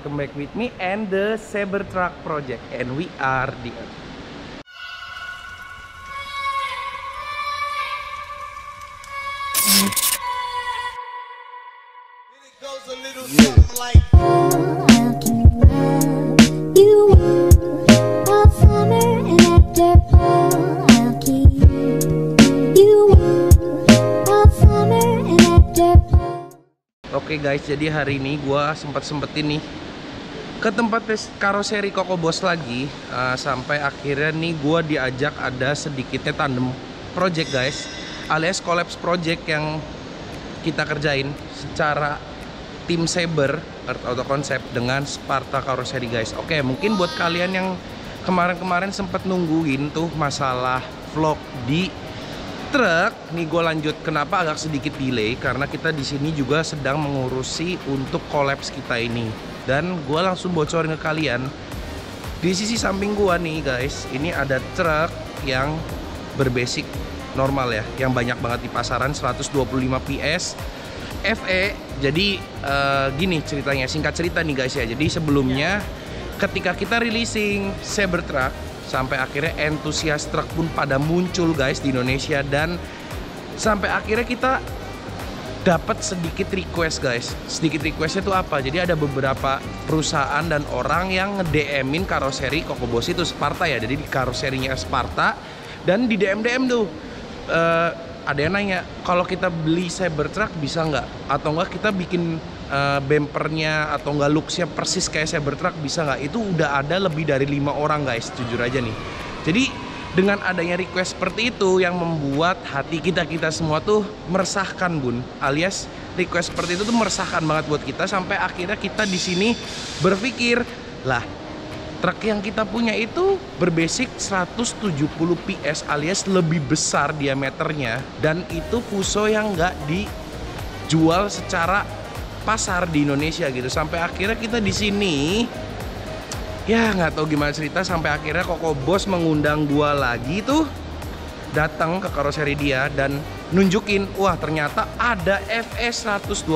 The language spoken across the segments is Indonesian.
welcome back with me and the Cybertruck project and we are the fall. Oke guys, jadi hari ini gua sempat sempetin nih ke tempat karoseri Koko Bos lagi uh, sampai akhirnya nih gua diajak ada sedikitnya tandem project guys, alias collapse project yang kita kerjain secara tim Saber atau konsep dengan Sparta Karoseri guys. Oke, mungkin buat kalian yang kemarin-kemarin sempat nungguin tuh masalah vlog di truk nih gue lanjut kenapa agak sedikit delay karena kita di sini juga sedang mengurusi untuk kolaps kita ini dan gue langsung bocorin ke kalian. Di sisi samping gua nih guys ini ada truk yang berbasic normal ya yang banyak banget di pasaran 125 PS FE jadi eh, gini ceritanya singkat cerita nih guys ya. Jadi sebelumnya ketika kita releasing Cybertruck sampai akhirnya entusias truk pun pada muncul guys di Indonesia. Dan sampai akhirnya kita dapat sedikit request guys. Sedikit requestnya itu apa? Jadi ada beberapa perusahaan dan orang yang nge-DM-in karoseri Kokobos itu Sparta ya. Jadi di karoserinya Sparta dan di DM DM tuh eh, ada yang nanya kalau kita beli Cybertruck bisa nggak? Atau enggak kita bikin eh, bumpernya atau enggak looksnya persis kayak Cybertruck bisa nggak? Itu udah ada lebih dari lima orang guys jujur aja nih. Jadi dengan adanya request seperti itu yang membuat hati kita kita semua tuh meresahkan bun. Alias request seperti itu tuh meresahkan banget buat kita sampai akhirnya kita di sini berpikir lah truk yang kita punya itu berbasic 170 PS alias lebih besar diameternya dan itu Fuso yang nggak dijual secara pasar di Indonesia gitu. Sampai akhirnya kita di sini ya nggak tahu gimana cerita sampai akhirnya Koko Bos mengundang gua lagi tuh datang ke karoseri dia dan nunjukin wah ternyata ada FS 125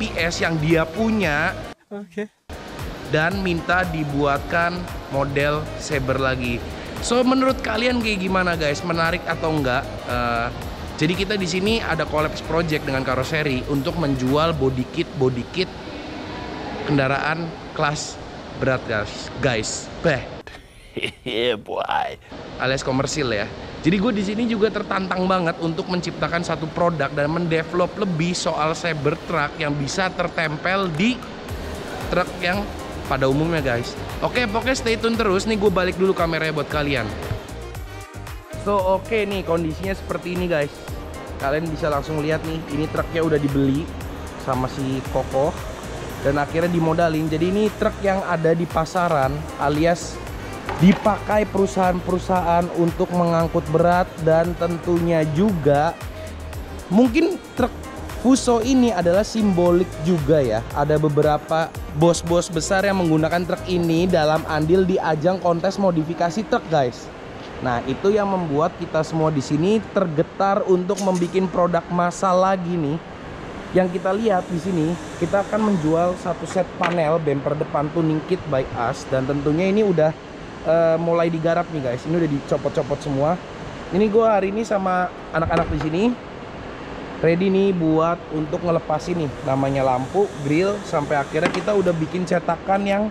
PS yang dia punya dan minta dibuatkan model Saber lagi. So menurut kalian kayak gimana guys? Menarik atau enggak? Eh, jadi kita di sini ada collapse project dengan karoseri untuk menjual body kit body kit kendaraan kelas berat guys. Guys, beh yeah, boy. alias komersil ya. Jadi gue di sini juga tertantang banget untuk menciptakan satu produk dan mendevelop lebih soal Cybertruck yang bisa tertempel di truk yang pada umumnya guys. Oke, pokoknya stay tune terus nih gue balik dulu kameranya buat kalian. So oke nih kondisinya seperti ini guys. Kalian bisa langsung lihat nih, ini truknya udah dibeli sama si Koko dan akhirnya dimodalin. Jadi ini truk yang ada di pasaran alias dipakai perusahaan-perusahaan untuk mengangkut berat dan tentunya juga mungkin truk Fuso ini adalah simbolik juga ya. Ada beberapa bos-bos besar yang menggunakan truk ini dalam andil di ajang kontes modifikasi truk, guys. Nah, itu yang membuat kita semua di sini tergetar untuk membuat produk massal lagi nih. Yang kita lihat di sini, kita akan menjual satu set panel bumper depan tuning kit by us dan tentunya ini udah eh, mulai digarap nih, guys. Ini udah dicopot-copot semua. Ini gue hari ini sama anak-anak di sini ready nih buat untuk ngelepasin nih namanya lampu, grill sampai akhirnya kita udah bikin cetakan yang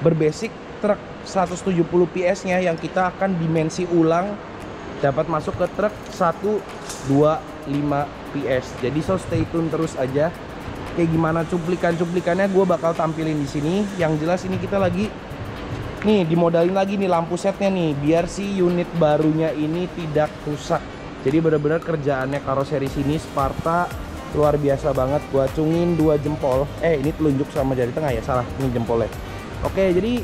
berbasic truk 170 PS nya yang kita akan dimensi ulang dapat masuk ke truk 125 PS. Jadi so stay tune terus aja. Kayak gimana cuplikan-cuplikannya gue bakal tampilin di sini. Yang jelas ini kita lagi nih dimodalin lagi nih lampu setnya nih biar si unit barunya ini tidak rusak jadi benar-benar kerjaannya karoseri sini Sparta luar biasa banget gua acungin dua jempol eh ini telunjuk sama jari tengah ya salah ini jempolnya oke jadi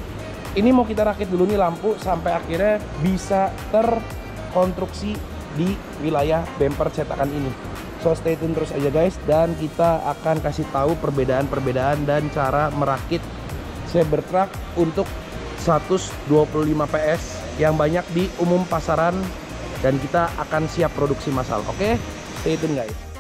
ini mau kita rakit dulu nih lampu sampai akhirnya bisa terkonstruksi di wilayah bumper cetakan ini so stay tune terus aja guys dan kita akan kasih tahu perbedaan-perbedaan dan cara merakit Cybertruck untuk 125 PS yang banyak di umum pasaran dan kita akan siap produksi massal. Oke, stay tune guys.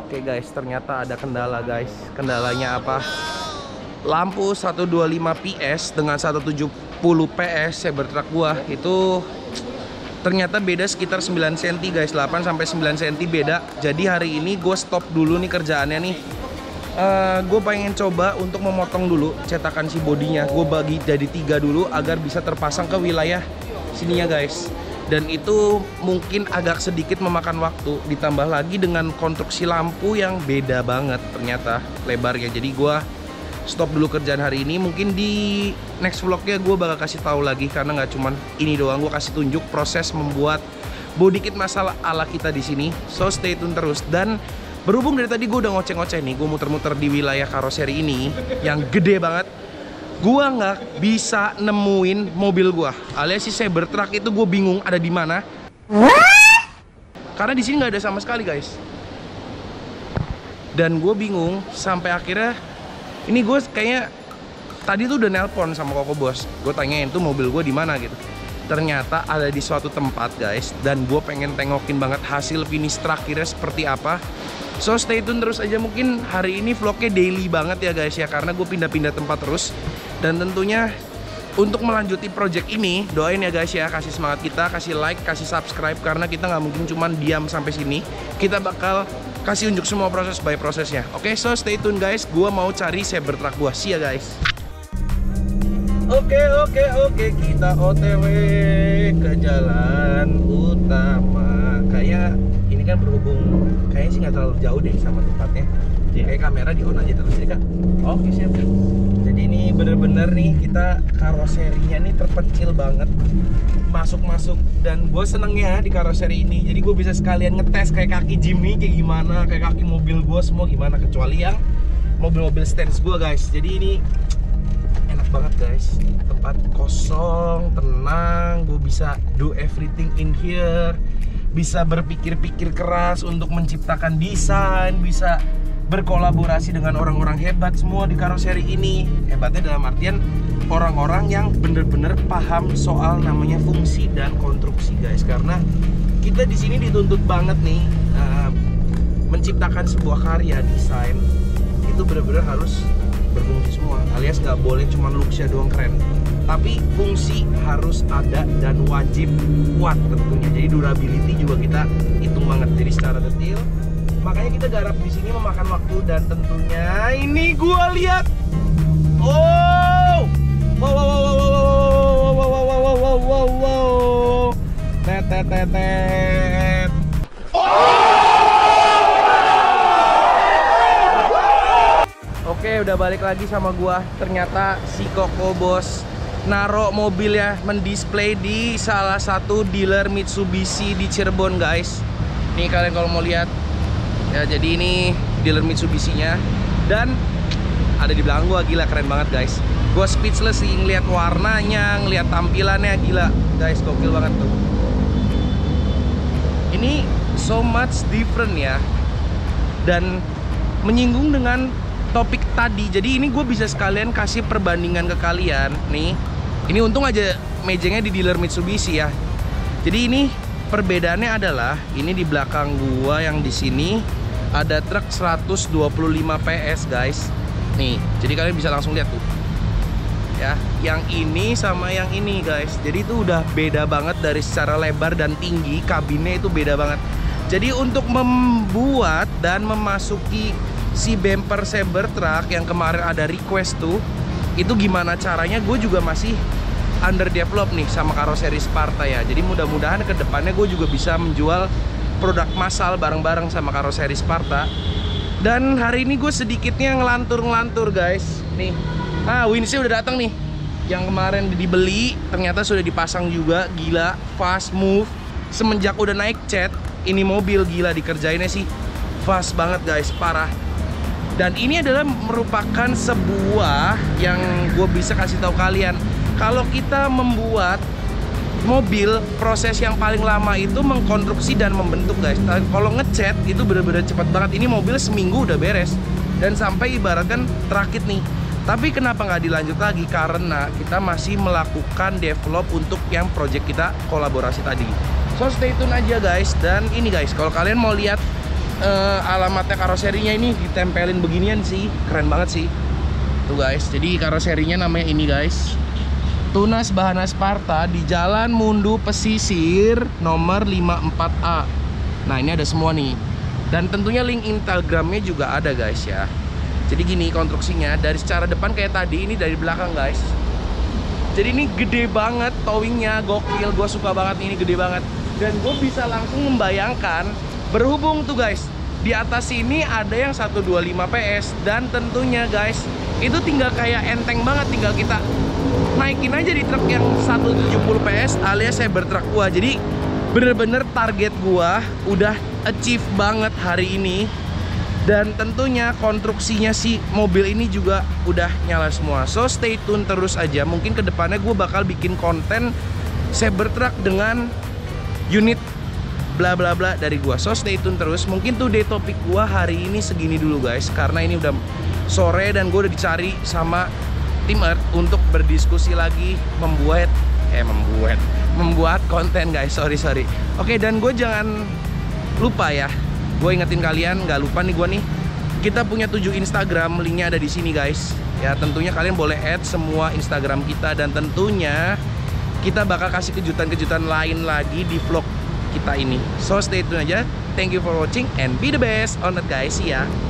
Oke guys, ternyata ada kendala guys. Kendalanya apa? Lampu 125 PS dengan 170 PS Cybertruck gua itu ternyata beda sekitar 9 cm guys. 8 sampai 9 cm beda. Jadi hari ini gue stop dulu nih kerjaannya nih. Gue pengen coba untuk memotong dulu cetakan si bodinya. Gue bagi jadi tiga dulu agar bisa terpasang ke wilayah sininya guys dan itu mungkin agak sedikit memakan waktu. Ditambah lagi dengan konstruksi lampu yang beda banget ternyata lebarnya. Jadi gue stop dulu kerjaan hari ini. Mungkin di next vlognya gue bakal kasih tahu lagi karena nggak cuman ini doang. Gue kasih tunjuk proses membuat body kit masalah ala kita di sini. So stay tune terus. Dan berhubung dari tadi gue udah ngoceh-ngoceh nih gue muter-muter di wilayah karoseri ini yang gede banget gue nggak bisa nemuin mobil gue alias si Cybertruck itu gue bingung ada di mana. Karena di sini nggak ada sama sekali guys. Dan gue bingung sampai akhirnya ini gue kayaknya tadi tuh udah nelpon sama koko bos. Gue tanyain tuh mobil gue di mana gitu. Ternyata ada di suatu tempat guys dan gue pengen tengokin banget hasil finish terakhirnya seperti apa so stay tune terus aja. Mungkin hari ini vlognya daily banget ya guys ya. Karena gue pindah-pindah tempat terus. Dan tentunya untuk melanjuti project ini doain ya guys ya. Kasih semangat kita kasih like kasih subscribe. Karena kita nggak mungkin cuman diam sampai sini. Kita bakal kasih unjuk semua proses by prosesnya. Oke so stay tune guys. Gua mau cari Cybertruck gua. See ya guys. Oke oke oke. Kita OTW ke jalan utama. Kayak ini kan berhubung kayaknya sih nggak terlalu jauh deh sama tempatnya. Kayak kamera di on aja terus ya kak. Oke siap jadi ini bener-bener nih kita karoserinya nih terpencil banget. Masuk-masuk dan gue senengnya di karoseri ini. Jadi gue bisa sekalian ngetes kayak kaki Jimmy kayak gimana kayak kaki mobil gue semua gimana kecuali yang mobil-mobil stance gue guys. Jadi ini enak banget guys. Tempat kosong tenang gue bisa do everything in here bisa berpikir-pikir keras untuk menciptakan desain bisa berkolaborasi dengan orang-orang hebat semua di karoseri ini. Hebatnya dalam artian orang-orang yang bener-bener paham soal namanya fungsi dan konstruksi guys. Karena kita di sini dituntut banget nih uh, menciptakan sebuah karya desain itu bener-bener harus berfungsi semua alias nggak boleh cuma looksnya doang keren tapi fungsi harus ada dan wajib kuat tentunya jadi durability juga kita hitung banget jadi secara detail makanya kita garap di sini memakan waktu dan tentunya ini gua lihat oh wow wow wow wow wow wow wow wow wow wow wow wow Oke, udah balik lagi sama gua. Ternyata si Koko Bos naro mobil ya mendisplay di salah satu dealer Mitsubishi di Cirebon, guys. Nih kalian kalau mau lihat ya jadi ini dealer Mitsubishi-nya dan ada di belakang gua gila keren banget, guys. Gua speechless sih ngeliat warnanya, ngeliat tampilannya gila. Guys, gokil banget tuh. Ini so much different ya. Dan menyinggung dengan topik tadi jadi ini gue bisa sekalian kasih perbandingan ke kalian nih ini untung aja mejengnya di dealer Mitsubishi ya. Jadi ini perbedaannya adalah ini di belakang gua yang di sini ada truk 125 PS guys. Nih jadi kalian bisa langsung lihat tuh. Ya yang ini sama yang ini guys. Jadi itu udah beda banget dari secara lebar dan tinggi kabinnya itu beda banget. Jadi untuk membuat dan memasuki si bumper Cybertruck yang kemarin ada request tuh itu gimana caranya? Gue juga masih underdevelop nih sama karoseri Sparta ya. Jadi mudah-mudahan ke depannya gue juga bisa menjual produk massal bareng-bareng sama karoseri Sparta. Dan hari ini gue sedikitnya ngelantur-ngelantur guys. Nih. Ah windsnya udah datang nih. Yang kemarin dibeli ternyata sudah dipasang juga. Gila fast move. Semenjak udah naik cat ini mobil gila dikerjainnya sih. Fast banget guys. Parah. Dan ini adalah merupakan sebuah yang gue bisa kasih tahu kalian kalau kita membuat mobil proses yang paling lama itu mengkonstruksi dan membentuk guys. Nah, kalau ngecat itu bener-bener cepat banget. Ini mobil seminggu udah beres. Dan sampai ibaratkan terakit nih. Tapi kenapa nggak dilanjut lagi? Karena kita masih melakukan develop untuk yang project kita kolaborasi tadi. So stay tune aja guys. Dan ini guys kalau kalian mau lihat eh, alamatnya karoserinya ini ditempelin beginian sih. Keren banget sih. Tuh guys. Jadi karoserinya namanya ini guys Tunas Bahana Sparta di Jalan Mundu Pesisir nomor 54A nah ini ada semua nih. Dan tentunya link Instagramnya juga ada guys ya. Jadi gini konstruksinya dari secara depan kayak tadi ini dari belakang guys. Jadi ini gede banget towingnya gokil. Gue suka banget ini gede banget. Dan gue bisa langsung membayangkan berhubung tuh guys di atas sini ada yang 125 PS dan tentunya guys itu tinggal kayak enteng banget tinggal kita naikin aja di truk yang 170 PS alias Cybertruck gua. Jadi bener-bener target gua udah achieve banget hari ini. Dan tentunya konstruksinya si mobil ini juga udah nyala semua. So stay tune terus aja. Mungkin ke depannya gue bakal bikin konten Cybertruck dengan unit bla bla bla dari gua. So stay tune terus. Mungkin tuh day topik gua hari ini segini dulu guys. Karena ini udah sore dan gue udah dicari sama tim Earth untuk berdiskusi lagi membuat eh membuat membuat konten guys. Sorry sorry. Oke dan gue jangan lupa ya. Gue ingetin kalian nggak lupa nih gue nih. Kita punya 7 Instagram linknya ada di sini guys. Ya tentunya kalian boleh add semua Instagram kita dan tentunya kita bakal kasih kejutan-kejutan lain lagi di vlog kita ini. So stay tune aja. Thank you for watching and be the best. On it guys. See ya